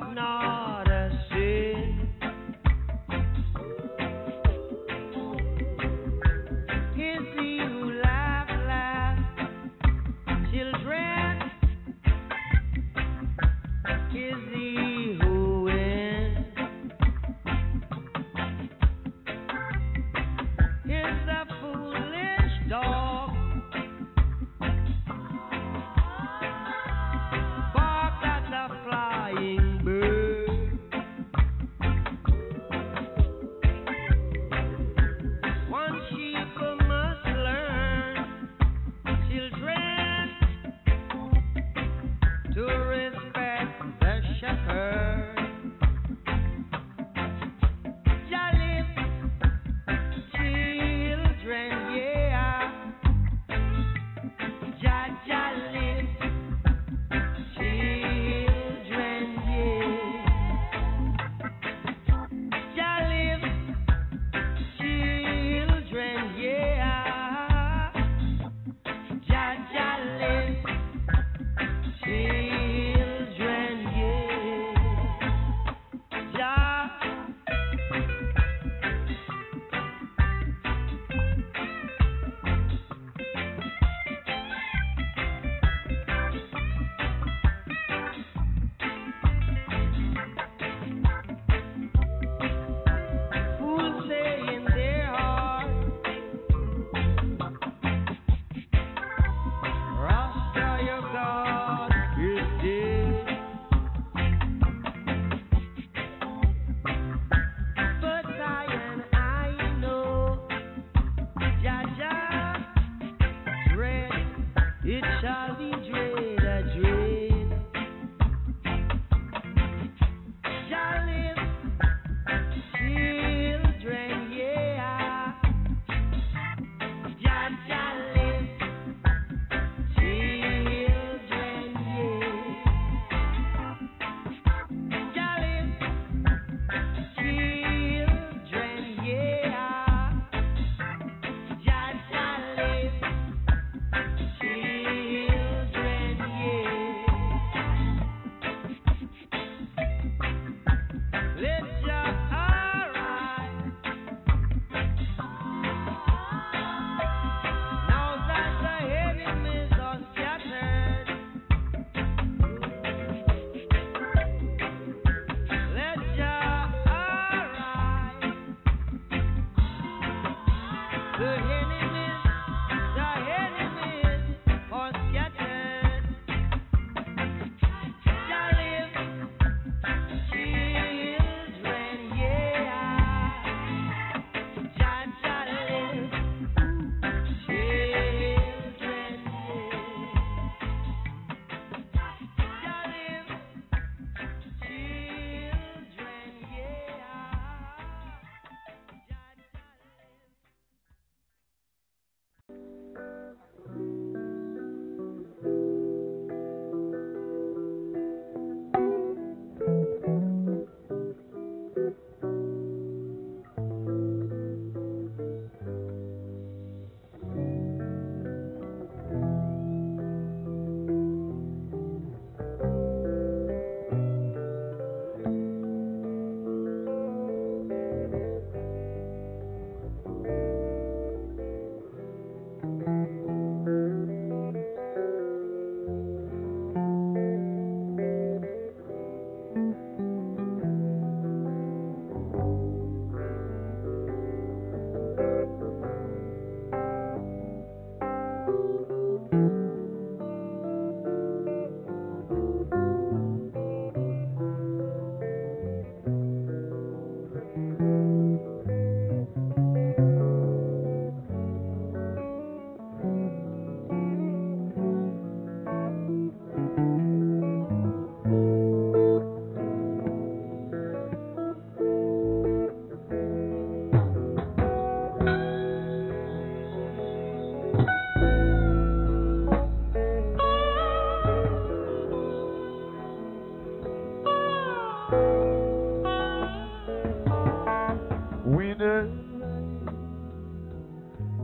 Lord, now. shepherd.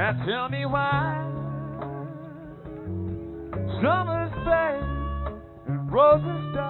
Now tell me why summer's fade and roses die.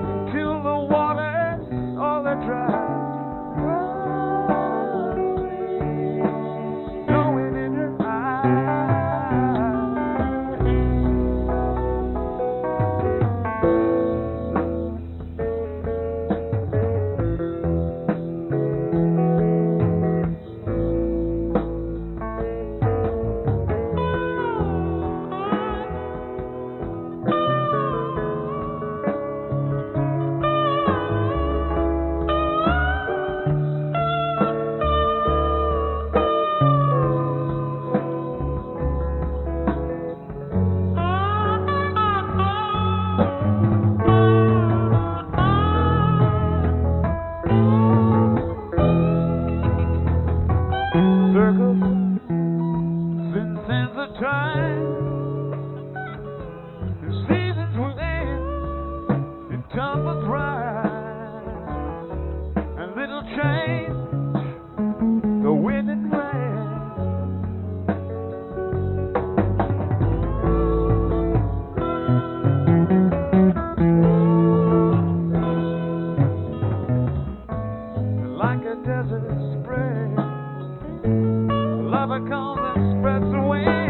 October bride and little change. the wind and rain. Like a desert spray. love comes and spreads away.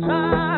time.